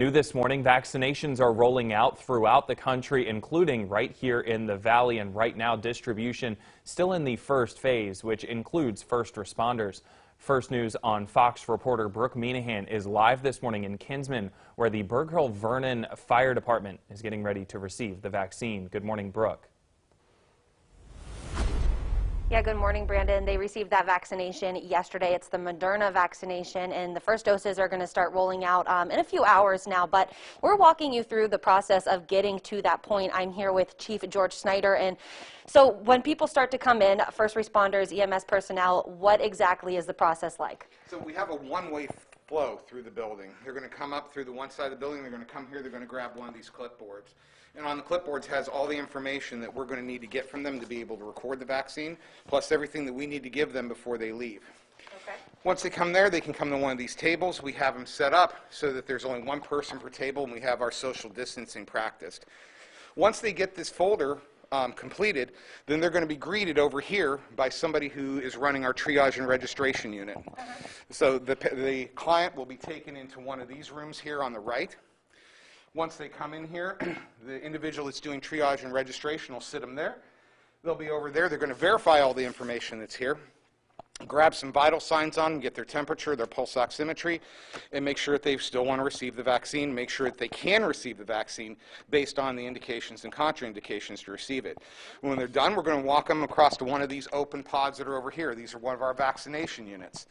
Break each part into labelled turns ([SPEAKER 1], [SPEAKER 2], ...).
[SPEAKER 1] New this morning, vaccinations are rolling out throughout the country, including right here in the valley. And right now, distribution still in the first phase, which includes first responders. First News on Fox reporter Brooke Meenachan is live this morning in Kinsman, where the Burghill Vernon Fire Department is getting ready to receive the vaccine. Good morning, Brooke.
[SPEAKER 2] Yeah, good morning, Brandon. They received that vaccination yesterday. It's the Moderna vaccination, and the first doses are going to start rolling out um, in a few hours now. But we're walking you through the process of getting to that point. I'm here with Chief George Snyder. And so when people start to come in, first responders, EMS personnel, what exactly is the process like?
[SPEAKER 3] So we have a one-way flow through the building. They're going to come up through the one side of the building, they're going to come here, they're going to grab one of these clipboards. And on the clipboards has all the information that we're going to need to get from them to be able to record the vaccine, plus everything that we need to give them before they leave.
[SPEAKER 2] Okay.
[SPEAKER 3] Once they come there, they can come to one of these tables. We have them set up so that there's only one person per table, and we have our social distancing practiced. Once they get this folder um, completed, then they're going to be greeted over here by somebody who is running our triage and registration unit. So the, the client will be taken into one of these rooms here on the right. Once they come in here, the individual that's doing triage and registration will sit them there. They'll be over there. They're going to verify all the information that's here grab some vital signs on, them, get their temperature, their pulse oximetry, and make sure that they still want to receive the vaccine, make sure that they can receive the vaccine based on the indications and contraindications to receive it. When they're done, we're going to walk them across to one of these open pods that are over here. These are one of our vaccination units.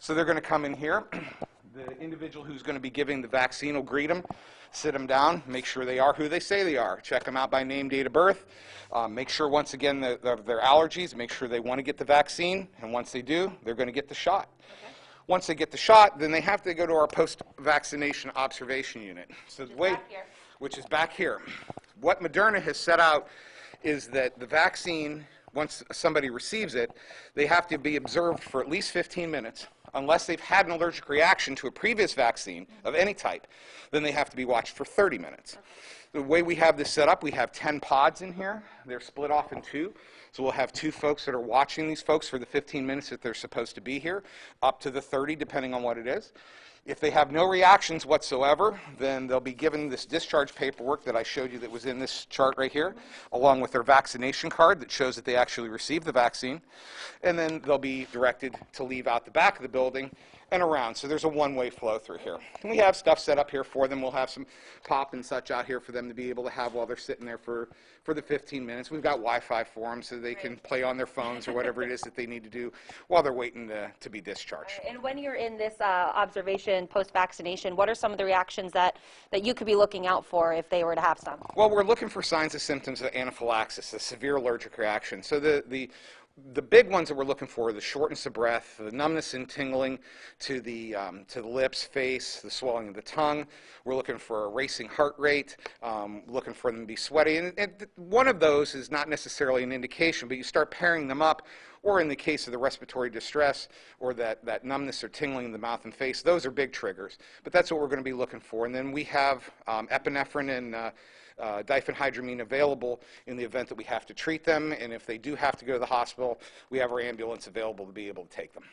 [SPEAKER 3] So they're going to come in here. The individual who's going to be giving the vaccine will greet them, sit them down, make sure they are who they say they are, check them out by name, date of birth, um, make sure once again the, the, their allergies, make sure they want to get the vaccine, and once they do, they're going to get the shot. Okay. Once they get the shot, then they have to go to our post-vaccination observation unit. So
[SPEAKER 2] which, is
[SPEAKER 3] which is back here. What Moderna has set out is that the vaccine, once somebody receives it, they have to be observed for at least 15 minutes unless they've had an allergic reaction to a previous vaccine of any type, then they have to be watched for 30 minutes. The way we have this set up, we have 10 pods in here. They're split off in two. So we'll have two folks that are watching these folks for the 15 minutes that they're supposed to be here, up to the 30, depending on what it is. If they have no reactions whatsoever, then they'll be given this discharge paperwork that I showed you that was in this chart right here, along with their vaccination card that shows that they actually received the vaccine. And then they'll be directed to leave out the back of the building and around. So there's a one-way flow through here. And we have stuff set up here for them. We'll have some pop and such out here for them to be able to have while they're sitting there for, for the 15 minutes. We've got Wi-Fi for them so they can play on their phones or whatever it is that they need to do while they're waiting to, to be discharged.
[SPEAKER 2] And when you're in this uh, observation post-vaccination, what are some of the reactions that, that you could be looking out for if they were to have some?
[SPEAKER 3] Well, we're looking for signs and symptoms of anaphylaxis, a severe allergic reaction. So the, the the big ones that we're looking for are the shortness of breath, the numbness and tingling to the, um, to the lips, face, the swelling of the tongue. We're looking for a racing heart rate, um, looking for them to be sweaty. And, and, one of those is not necessarily an indication, but you start pairing them up, or in the case of the respiratory distress or that, that numbness or tingling in the mouth and face, those are big triggers. But that's what we're going to be looking for. And then we have um, epinephrine and uh, uh, diphenhydramine available in the event that we have to treat them. And if they do have to go to the hospital, we have our ambulance available to be able to take them.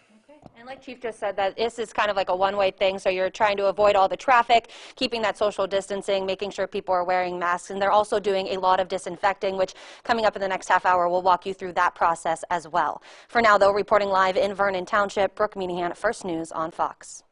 [SPEAKER 2] And like Chief just said, that this is kind of like a one-way thing, so you're trying to avoid all the traffic, keeping that social distancing, making sure people are wearing masks, and they're also doing a lot of disinfecting, which coming up in the next half hour, we'll walk you through that process as well. For now, though, reporting live in Vernon Township, Brooke Meenachan, First News on Fox.